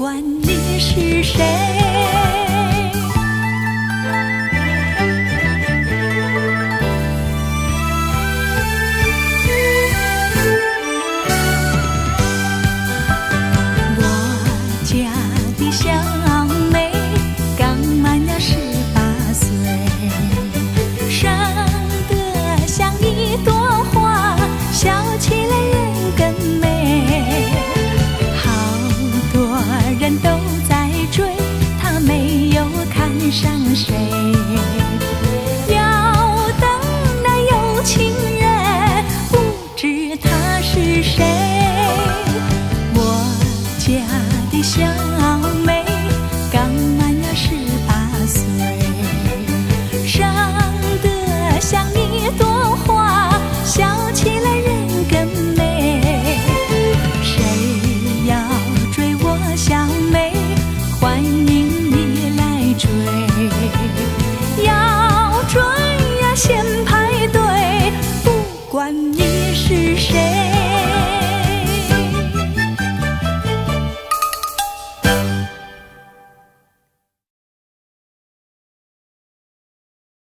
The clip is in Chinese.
管你是谁。上谁？要等那有情人，不知他是谁。我家的小妹刚满了十八岁，长得像一朵花，笑起来人更美。谁要追我小妹？欢迎你来追。